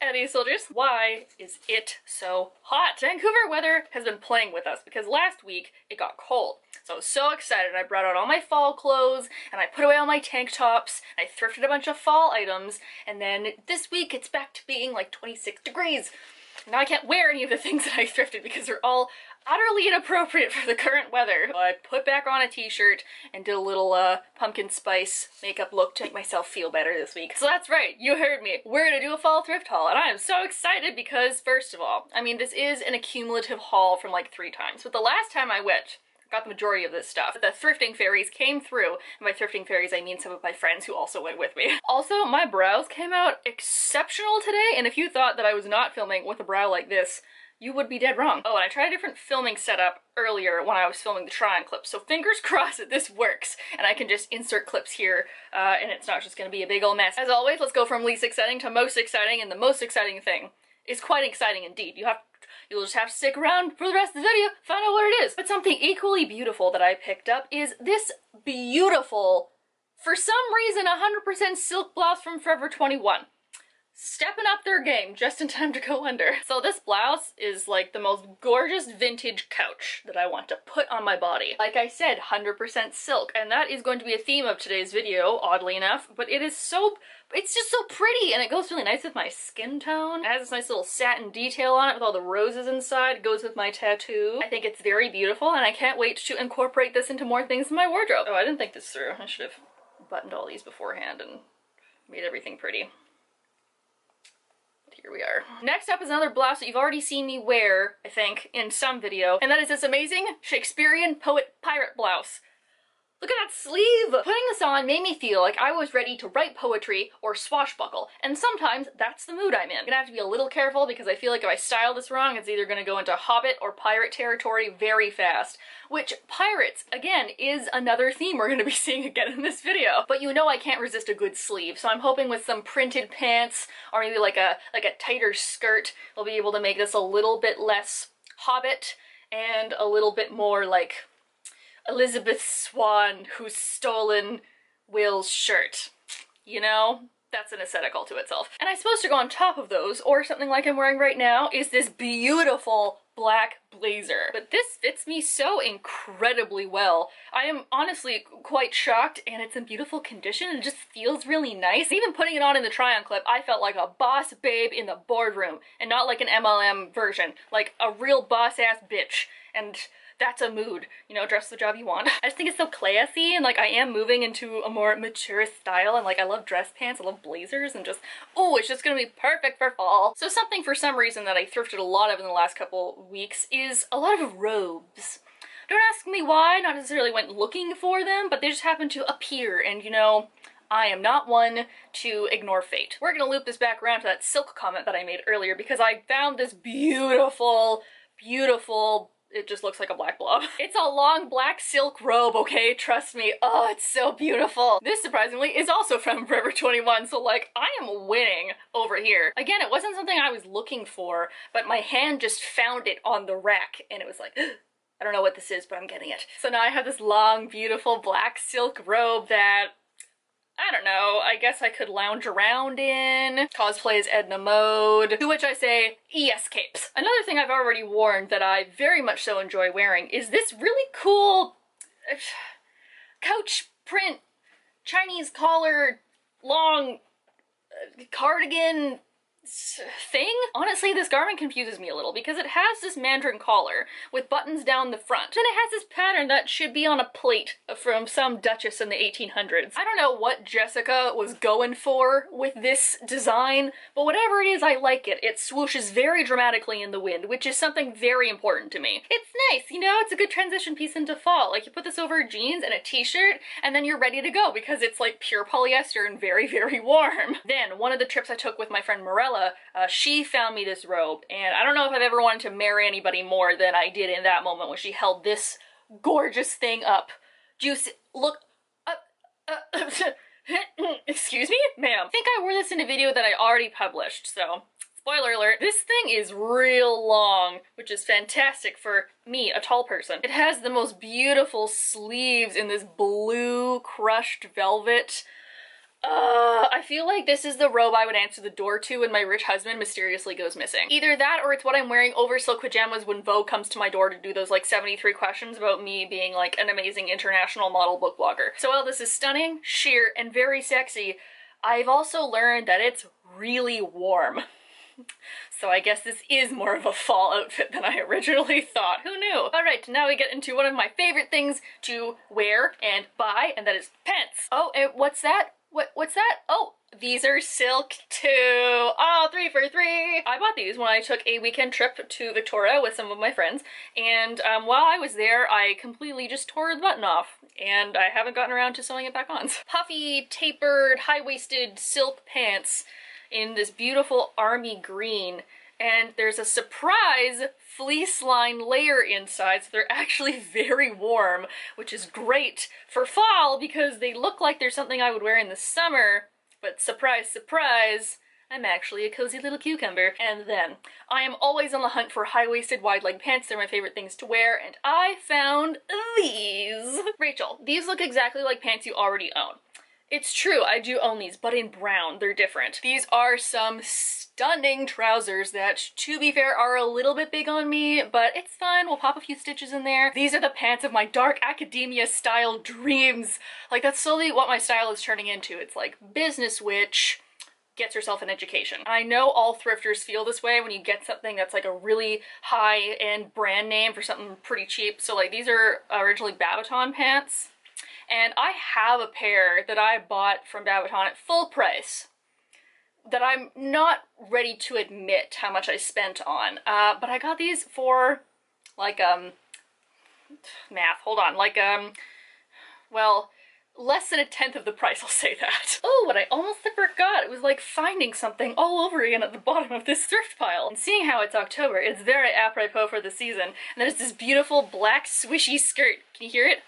Eddie Soldiers. Why is it so hot? Vancouver weather has been playing with us because last week it got cold. So I was so excited. I brought out all my fall clothes and I put away all my tank tops. I thrifted a bunch of fall items and then this week it's back to being like 26 degrees. Now I can't wear any of the things that I thrifted because they're all utterly inappropriate for the current weather. I put back on a t-shirt and did a little uh, pumpkin spice makeup look to make myself feel better this week. So that's right, you heard me. We're gonna do a fall thrift haul and I am so excited because first of all, I mean this is an accumulative haul from like three times, but the last time I went, got the majority of this stuff. The thrifting fairies came through, and by thrifting fairies I mean some of my friends who also went with me. Also, my brows came out exceptional today, and if you thought that I was not filming with a brow like this, you would be dead wrong. Oh, and I tried a different filming setup earlier when I was filming the try-on clips, so fingers crossed that this works, and I can just insert clips here, uh, and it's not just gonna be a big old mess. As always, let's go from least exciting to most exciting, and the most exciting thing is quite exciting indeed. You have You'll just have to stick around for the rest of the video, find out what it is. But something equally beautiful that I picked up is this beautiful, for some reason, 100% silk blouse from Forever 21 stepping up their game just in time to go under. So this blouse is like the most gorgeous vintage couch that I want to put on my body. Like I said, 100% silk, and that is going to be a theme of today's video, oddly enough, but it is so, it's just so pretty, and it goes really nice with my skin tone. It has this nice little satin detail on it with all the roses inside. It goes with my tattoo. I think it's very beautiful, and I can't wait to incorporate this into more things in my wardrobe. Oh, I didn't think this through. I should have buttoned all these beforehand and made everything pretty here we are. Next up is another blouse that you've already seen me wear, I think, in some video, and that is this amazing Shakespearean poet pirate blouse. Look at that sleeve! Putting this on made me feel like I was ready to write poetry or swashbuckle, and sometimes that's the mood I'm in. I'm gonna have to be a little careful because I feel like if I style this wrong, it's either gonna go into hobbit or pirate territory very fast. Which, pirates, again, is another theme we're gonna be seeing again in this video. But you know I can't resist a good sleeve, so I'm hoping with some printed pants or maybe like a, like a tighter skirt, we'll be able to make this a little bit less hobbit and a little bit more like Elizabeth Swann who's stolen Will's shirt. You know? That's an aesthetic all to itself. And I suppose to go on top of those, or something like I'm wearing right now, is this beautiful black blazer. But this fits me so incredibly well. I am honestly quite shocked and it's in beautiful condition and just feels really nice. Even putting it on in the try-on clip, I felt like a boss babe in the boardroom and not like an MLM version, like a real boss ass bitch. And that's a mood, you know, dress the job you want. I just think it's so classy and like I am moving into a more mature style and like I love dress pants, I love blazers and just, oh, it's just gonna be perfect for fall. So something for some reason that I thrifted a lot of in the last couple weeks is a lot of robes. Don't ask me why, not necessarily went looking for them, but they just happened to appear and you know, I am not one to ignore fate. We're gonna loop this back around to that silk comment that I made earlier because I found this beautiful, beautiful it just looks like a black blob. It's a long black silk robe, okay? Trust me. Oh, it's so beautiful. This, surprisingly, is also from Forever 21, so like, I am winning over here. Again, it wasn't something I was looking for, but my hand just found it on the rack, and it was like, I don't know what this is, but I'm getting it. So now I have this long, beautiful black silk robe that I don't know, I guess I could lounge around in, cosplay as Edna Mode, to which I say, yes capes. Another thing I've already worn that I very much so enjoy wearing is this really cool couch print Chinese collar long uh, cardigan thing? Honestly, this garment confuses me a little because it has this mandarin collar with buttons down the front. And it has this pattern that should be on a plate from some duchess in the 1800s. I don't know what Jessica was going for with this design, but whatever it is, I like it. It swooshes very dramatically in the wind, which is something very important to me. It's nice, you know? It's a good transition piece into fall. Like, you put this over jeans and a t-shirt, and then you're ready to go because it's like pure polyester and very, very warm. Then, one of the trips I took with my friend Morella uh, she found me this robe, and I don't know if I've ever wanted to marry anybody more than I did in that moment when she held this gorgeous thing up. Juice, look, up, uh, excuse me? Ma'am. I think I wore this in a video that I already published, so spoiler alert, this thing is real long, which is fantastic for me, a tall person. It has the most beautiful sleeves in this blue crushed velvet Uh, I feel like this is the robe I would answer the door to when my rich husband mysteriously goes missing. Either that or it's what I'm wearing over silk pajamas when Vogue comes to my door to do those like 73 questions about me being like an amazing international model book blogger. So while this is stunning, sheer, and very sexy, I've also learned that it's really warm. So I guess this is more of a fall outfit than I originally thought. Who knew? Alright, now we get into one of my favorite things to wear and buy, and that is pants. Oh, and what's that? What what's that? Oh, these are silk too. Oh, three for three. I bought these when I took a weekend trip to Victoria with some of my friends. And um, while I was there, I completely just tore the button off. And I haven't gotten around to sewing it back on. Puffy, tapered, high-waisted silk pants in this beautiful army green. And there's a surprise fleece line layer inside, so they're actually very warm, which is great for fall because they look like they're something I would wear in the summer, but surprise, surprise, I'm actually a cozy little cucumber. And then, I am always on the hunt for high-waisted wide leg pants. They're my favorite things to wear, and I found these. Rachel, these look exactly like pants you already own. It's true, I do own these, but in brown, they're different. These are some stunning trousers that, to be fair, are a little bit big on me, but it's fine, we'll pop a few stitches in there. These are the pants of my dark academia style dreams. Like, that's slowly what my style is turning into. It's like business witch, gets herself an education. I know all thrifters feel this way when you get something that's like a really high-end brand name for something pretty cheap. So like these are originally Babaton pants and I have a pair that I bought from Babaton at full price that I'm not ready to admit how much I spent on. Uh, but I got these for like, um, math, hold on, like, um, well, less than a tenth of the price, I'll say that. Oh, what I almost forgot, it was like finding something all over again at the bottom of this thrift pile. And seeing how it's October, it's very apropos for the season. And there's this beautiful black swishy skirt. Can you hear it?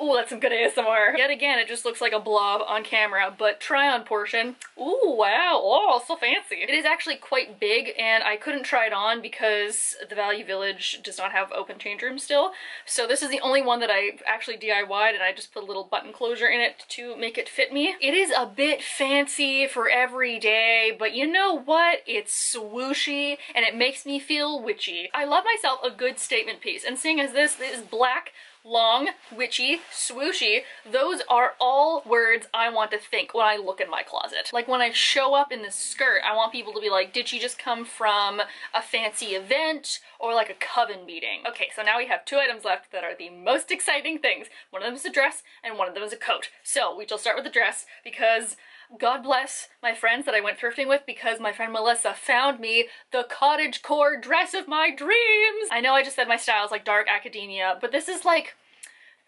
Oh, that's some good ASMR. Yet again, it just looks like a blob on camera, but try on portion. Ooh, wow. Oh, so fancy. It is actually quite big, and I couldn't try it on because the Value Village does not have open change rooms still. So this is the only one that I actually DIY'd, and I just put a little button closure in it to make it fit me. It is a bit fancy for every day, but you know what? It's swooshy, and it makes me feel witchy. I love myself a good statement piece, and seeing as this is black long, witchy, swooshy, those are all words I want to think when I look in my closet. Like when I show up in this skirt, I want people to be like, did she just come from a fancy event or like a coven meeting? Okay, so now we have two items left that are the most exciting things. One of them is a dress and one of them is a coat. So we shall start with the dress because God bless my friends that I went thrifting with because my friend Melissa found me the cottage core dress of my dreams. I know I just said my style is like dark academia, but this is like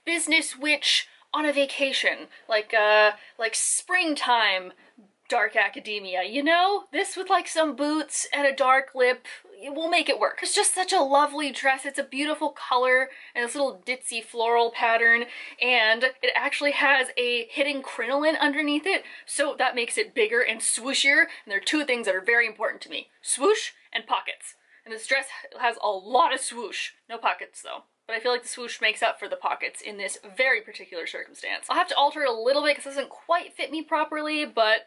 business witch on a vacation. Like, uh, like springtime dark academia, you know? This with like some boots and a dark lip, it will make it work. It's just such a lovely dress. It's a beautiful color and this little ditzy floral pattern and it actually has a hidden crinoline underneath it so that makes it bigger and swooshier and there are two things that are very important to me. Swoosh and pockets. And this dress has a lot of swoosh. No pockets though but I feel like the swoosh makes up for the pockets in this very particular circumstance. I'll have to alter it a little bit because it doesn't quite fit me properly, but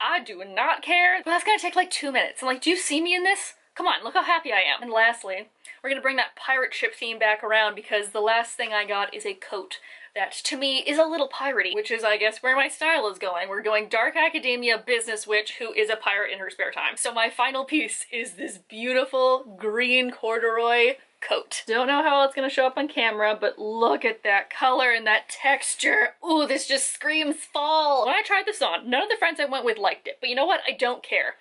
I do not care. But that's gonna take like two minutes. I'm like, do you see me in this? Come on, look how happy I am. And lastly, we're gonna bring that pirate ship theme back around because the last thing I got is a coat that to me is a little piratey, which is I guess where my style is going. We're going dark academia business witch who is a pirate in her spare time. So my final piece is this beautiful green corduroy coat. Don't know how it's gonna show up on camera, but look at that color and that texture. Ooh, this just screams fall. When I tried this on, none of the friends I went with liked it, but you know what? I don't care.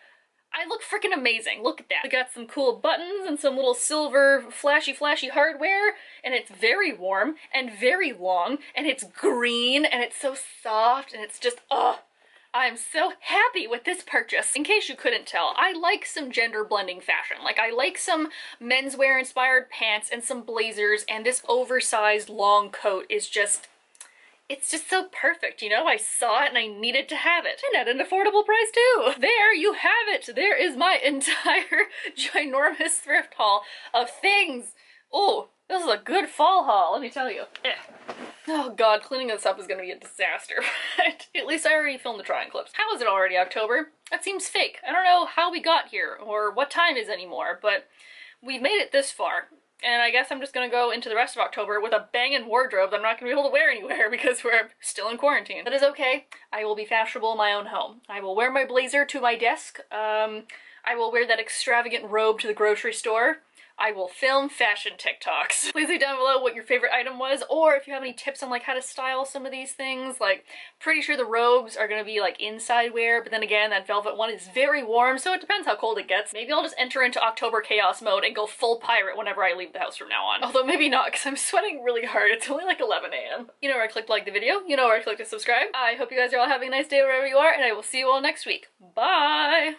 I look freaking amazing. Look at that. We got some cool buttons and some little silver flashy flashy hardware and it's very warm and very long and it's green and it's so soft and it's just, ugh. I'm so happy with this purchase. In case you couldn't tell, I like some gender blending fashion. Like I like some menswear inspired pants and some blazers and this oversized long coat is just it's just so perfect, you know? I saw it and I needed to have it. And at an affordable price too. There you have it. There is my entire ginormous thrift haul of things. Oh, This is a good fall haul, let me tell you. Oh god, cleaning this up is gonna be a disaster. but At least I already filmed the trying clips. How is it already October? That seems fake. I don't know how we got here or what time is anymore, but we made it this far. And I guess I'm just gonna go into the rest of October with a banging wardrobe that I'm not gonna be able to wear anywhere because we're still in quarantine. That is okay. I will be fashionable in my own home. I will wear my blazer to my desk. Um, I will wear that extravagant robe to the grocery store. I will film fashion TikToks. Please leave down below what your favorite item was, or if you have any tips on like how to style some of these things. Like, pretty sure the robes are gonna be like inside wear, but then again, that velvet one is very warm, so it depends how cold it gets. Maybe I'll just enter into October chaos mode and go full pirate whenever I leave the house from now on. Although maybe not, because I'm sweating really hard. It's only like 11 a.m. You know where I click to like the video, you know where I click to subscribe. I hope you guys are all having a nice day wherever you are, and I will see you all next week. Bye!